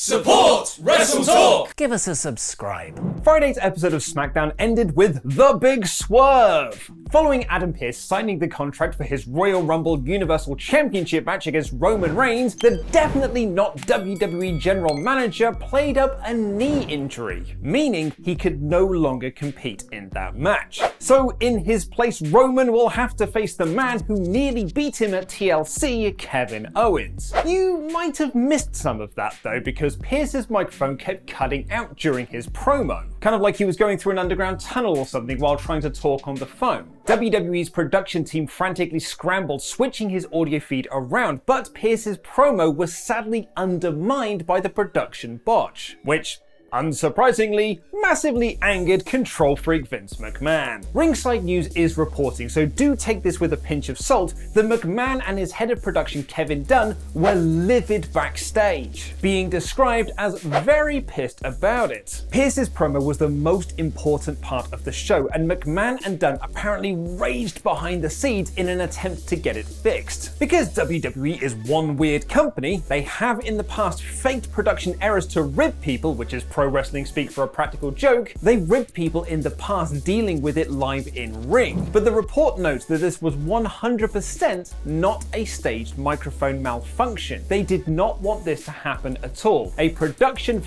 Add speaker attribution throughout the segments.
Speaker 1: Support Wrestle Talk!
Speaker 2: Give us a subscribe.
Speaker 3: Friday's episode of SmackDown ended with the big swerve. Following Adam Pearce signing the contract for his Royal Rumble Universal Championship match against Roman Reigns, the definitely not WWE General Manager played up a knee injury, meaning he could no longer compete in that match. So, in his place, Roman will have to face the man who nearly beat him at TLC, Kevin Owens. You might have missed some of that though, because Pearce's microphone kept cutting out during his promo, kind of like he was going through an underground tunnel or something while trying to talk on the phone. WWE's production team frantically scrambled, switching his audio feed around, but Pearce's promo was sadly undermined by the production botch, which unsurprisingly, massively angered control freak Vince McMahon. Ringside News is reporting, so do take this with a pinch of salt, that McMahon and his head of production Kevin Dunn were livid backstage, being described as very pissed about it. Pearce's promo was the most important part of the show, and McMahon and Dunn apparently raged behind the scenes in an attempt to get it fixed. Because WWE is one weird company, they have in the past faked production errors to rib people, which is pro wrestling speak for a practical joke, they ribbed people in the past dealing with it live in ring. But the report notes that this was 100% not a staged microphone malfunction. They did not want this to happen at all. A production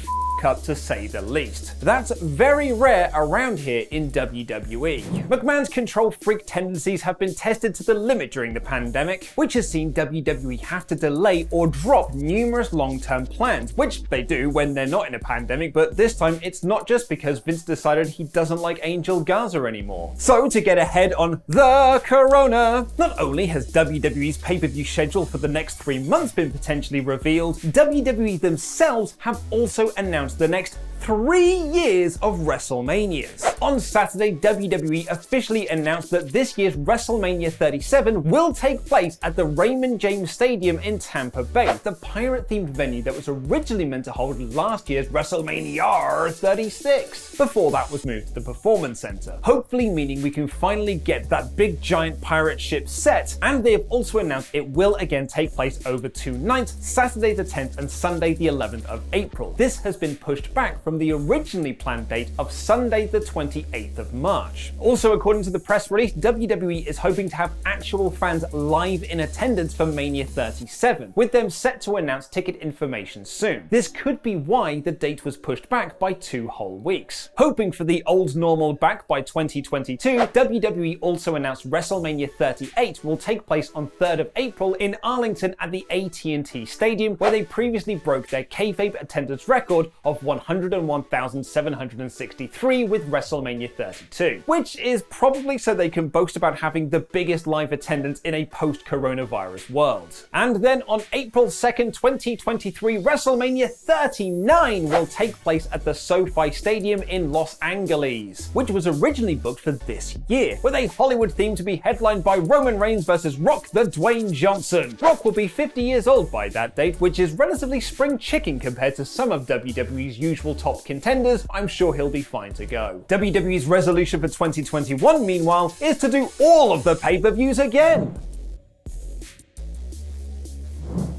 Speaker 3: up to say the least. That's very rare around here in WWE. McMahon's control freak tendencies have been tested to the limit during the pandemic, which has seen WWE have to delay or drop numerous long-term plans, which they do when they're not in a pandemic, but this time it's not just because Vince decided he doesn't like Angel Garza anymore. So to get ahead on the corona, not only has WWE's pay-per-view schedule for the next three months been potentially revealed, WWE themselves have also announced the next three years of WrestleManias. On Saturday, WWE officially announced that this year's WrestleMania 37 will take place at the Raymond James Stadium in Tampa Bay, the pirate-themed venue that was originally meant to hold last year's WrestleMania 36, before that was moved to the Performance Center, hopefully meaning we can finally get that big giant pirate ship set, and they have also announced it will again take place over two nights, Saturday the 10th and Sunday the 11th of April. This has been pushed back from from the originally planned date of Sunday, the 28th of March. Also, according to the press release, WWE is hoping to have actual fans live in attendance for Mania 37, with them set to announce ticket information soon. This could be why the date was pushed back by two whole weeks. Hoping for the old normal back by 2022, WWE also announced WrestleMania 38 will take place on 3rd of April in Arlington at the AT&T Stadium, where they previously broke their kayfabe attendance record of 100 101,763 with WrestleMania 32, which is probably so they can boast about having the biggest live attendance in a post-coronavirus world. And then on April 2nd, 2023, WrestleMania 39 will take place at the SoFi Stadium in Los Angeles, which was originally booked for this year, with a Hollywood theme to be headlined by Roman Reigns versus Rock the Dwayne Johnson. Rock will be 50 years old by that date, which is relatively spring chicken compared to some of WWE's usual top top contenders, I'm sure he'll be fine to go. WWE's resolution for 2021, meanwhile, is to do all of the pay-per-views again.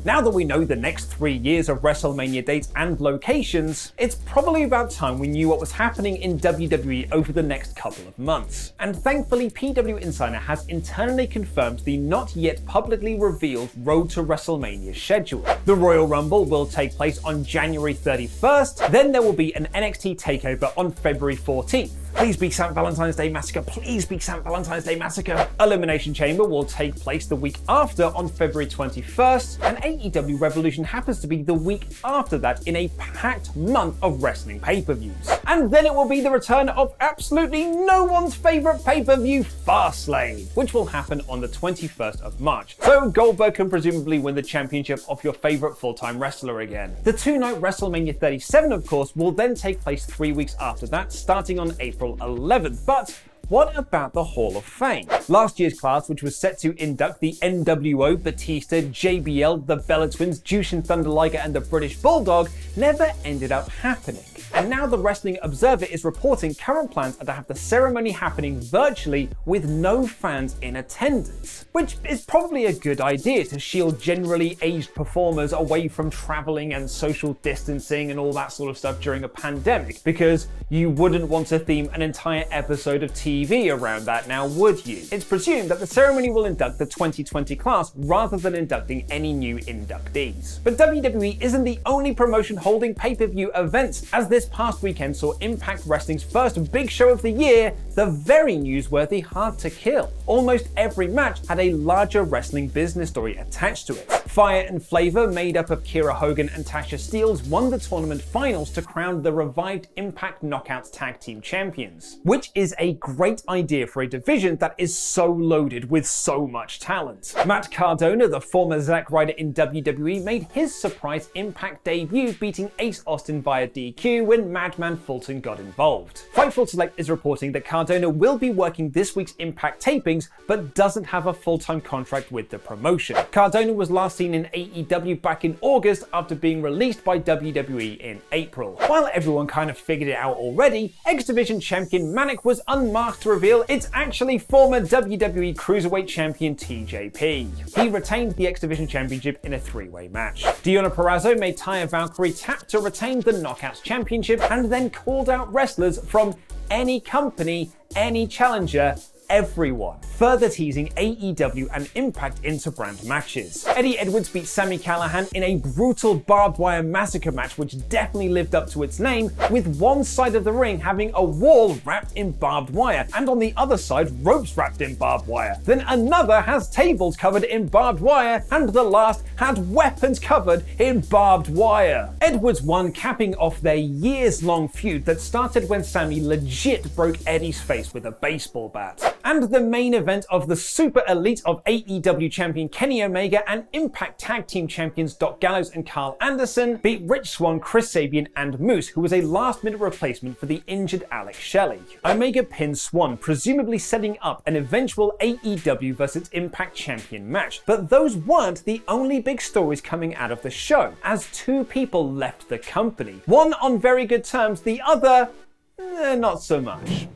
Speaker 3: Now that we know the next three years of WrestleMania dates and locations, it's probably about time we knew what was happening in WWE over the next couple of months. And thankfully, PW Insider has internally confirmed the not yet publicly revealed Road to WrestleMania schedule. The Royal Rumble will take place on January 31st, then there will be an NXT takeover on February 14th. Please be St. Valentine's Day Massacre. Please be St. Valentine's Day Massacre. Elimination Chamber will take place the week after on February 21st, and AEW Revolution happens to be the week after that in a packed month of wrestling pay-per-views. And then it will be the return of absolutely no one's favorite pay-per-view, Fastlane, which will happen on the 21st of March. So Goldberg can presumably win the championship of your favorite full-time wrestler again. The two-night WrestleMania 37, of course, will then take place three weeks after that, starting on April April 11th. But what about the Hall of Fame? Last year's class, which was set to induct the NWO, Batista, JBL, the Bella Twins, Jushin Thunder Liger, and the British Bulldog, never ended up happening. And now the Wrestling Observer is reporting current plans are to have the ceremony happening virtually with no fans in attendance, which is probably a good idea to shield generally aged performers away from traveling and social distancing and all that sort of stuff during a pandemic, because you wouldn't want to theme an entire episode of TV around that now, would you? It's presumed that the ceremony will induct the 2020 class rather than inducting any new inductees. But WWE isn't the only promotion holding pay per view events, as this past weekend saw Impact Wrestling's first big show of the year, the very newsworthy Hard to Kill. Almost every match had a larger wrestling business story attached to it. Fire and Flavor, made up of Kiera Hogan and Tasha Steelz, won the tournament finals to crown the revived Impact Knockouts Tag Team Champions, which is a great idea for a division that is so loaded with so much talent. Matt Cardona, the former Zack Ryder in WWE, made his surprise Impact debut, beating Ace Austin via DQ when Madman Fulton got involved. Fightful Select is reporting that Cardona will be working this week's Impact tapings, but doesn't have a full-time contract with the promotion. Cardona was last seen in AEW back in August after being released by WWE in April. While everyone kind of figured it out already, X Division champion Manik was unmasked to reveal it's actually former WWE Cruiserweight champion TJP. He retained the X Division championship in a three-way match. Deonna Purrazzo made Taya Valkyrie tap to retain the Knockouts championship and then called out wrestlers from any company, any challenger, everyone, further teasing AEW and Impact into brand matches. Eddie Edwards beat Sami Callihan in a brutal barbed wire massacre match which definitely lived up to its name, with one side of the ring having a wall wrapped in barbed wire, and on the other side ropes wrapped in barbed wire. Then another has tables covered in barbed wire, and the last had weapons covered in barbed wire. Edwards won, capping off their years long feud that started when Sami legit broke Eddie's face with a baseball bat and the main event of the Super Elite of AEW champion Kenny Omega and Impact Tag Team champions Doc Gallows and Karl Anderson beat Rich Swann, Chris Sabin, and Moose, who was a last minute replacement for the injured Alex Shelley. Omega pinned Swann, presumably setting up an eventual AEW vs Impact champion match. But those weren't the only big stories coming out of the show, as two people left the company. One on very good terms, the other, eh, not so much.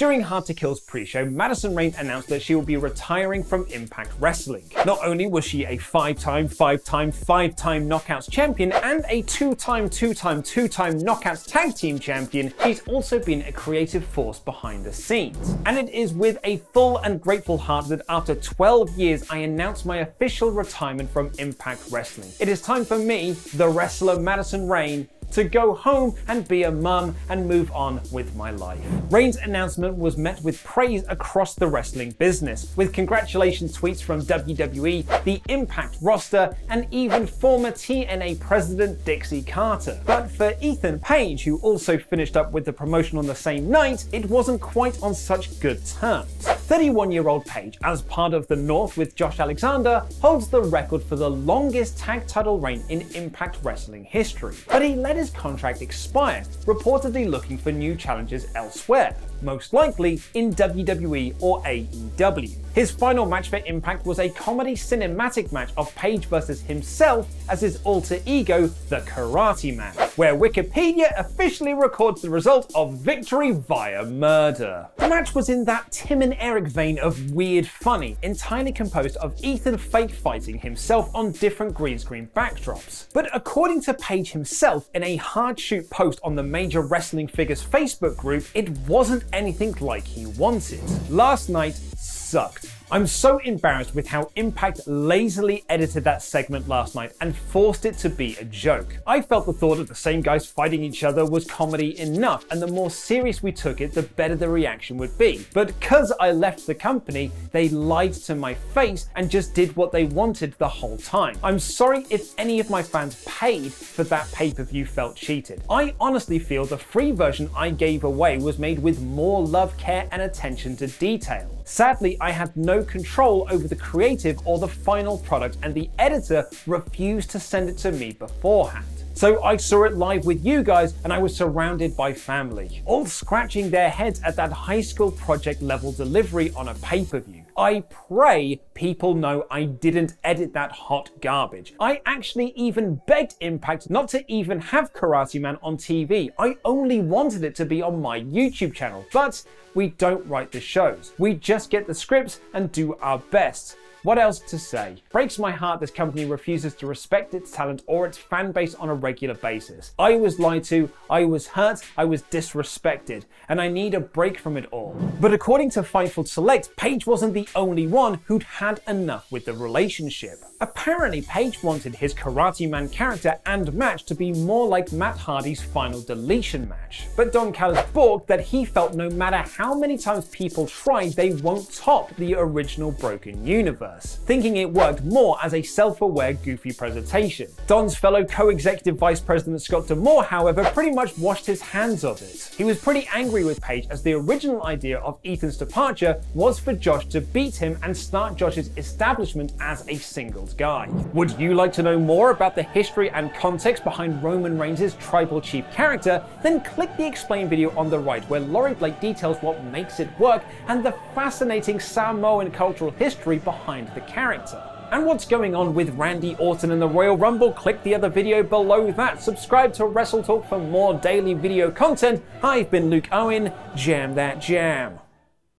Speaker 3: During Hard to Kill's pre-show, Madison Rayne announced that she will be retiring from Impact Wrestling. Not only was she a five-time, five-time, five-time Knockouts champion and a two-time, two-time, two-time Knockouts Tag Team champion, she's also been a creative force behind the scenes. And it is with a full and grateful heart that after 12 years I announce my official retirement from Impact Wrestling. It is time for me, the wrestler Madison Rayne, to go home and be a mum and move on with my life. Rayne's announcement was met with praise across the wrestling business, with congratulations tweets from WWE, the Impact roster, and even former TNA president Dixie Carter. But for Ethan Page, who also finished up with the promotion on the same night, it wasn't quite on such good terms. 31 year old Page, as part of the North with Josh Alexander, holds the record for the longest tag title reign in Impact Wrestling history. But he let his contract expire, reportedly looking for new challenges elsewhere most likely in WWE or AEW. His final match for Impact was a comedy cinematic match of Page versus himself as his alter ego, the Karate Man, where Wikipedia officially records the result of victory via murder. The match was in that Tim and Eric vein of weird funny, entirely composed of Ethan fake fighting himself on different green screen backdrops. But according to Page himself in a hard shoot post on the Major Wrestling Figures Facebook group, it wasn't anything like he wanted. Last night sucked. I'm so embarrassed with how Impact lazily edited that segment last night and forced it to be a joke. I felt the thought of the same guys fighting each other was comedy enough, and the more serious we took it, the better the reaction would be. But because I left the company, they lied to my face and just did what they wanted the whole time. I'm sorry if any of my fans paid for that pay per view felt cheated. I honestly feel the free version I gave away was made with more love, care, and attention to detail. Sadly, I had no control over the creative or the final product, and the editor refused to send it to me beforehand. So I saw it live with you guys and I was surrounded by family, all scratching their heads at that high school project level delivery on a pay per view. I pray people know I didn't edit that hot garbage. I actually even begged Impact not to even have Karate Man on TV. I only wanted it to be on my YouTube channel, but we don't write the shows. We just get the scripts and do our best. What else to say? Breaks my heart this company refuses to respect its talent or its fan base on a regular basis. I was lied to, I was hurt, I was disrespected, and I need a break from it all. But according to Fightful Select, Page wasn't the only one who'd had enough with the relationship. Apparently, Page wanted his Karate Man character and match to be more like Matt Hardy's final deletion match. But Don Callis balked that he felt no matter how many times people tried, they won't top the original Broken Universe, thinking it worked more as a self-aware, goofy presentation. Don's fellow co-executive vice president Scott D'Amore, however, pretty much washed his hands of it. He was pretty angry with Page as the original idea of Ethan's departure was for Josh to beat him and start Josh's establishment as a guy. Would you like to know more about the history and context behind Roman Reigns' tribal chief character? Then click the explain video on the right where Laurie Blake details what makes it work and the fascinating Samoan cultural history behind the character. And what's going on with Randy Orton and the Royal Rumble? Click the other video below that. Subscribe to Wrestle Talk for more daily video content. I've been Luke Owen. Jam that jam.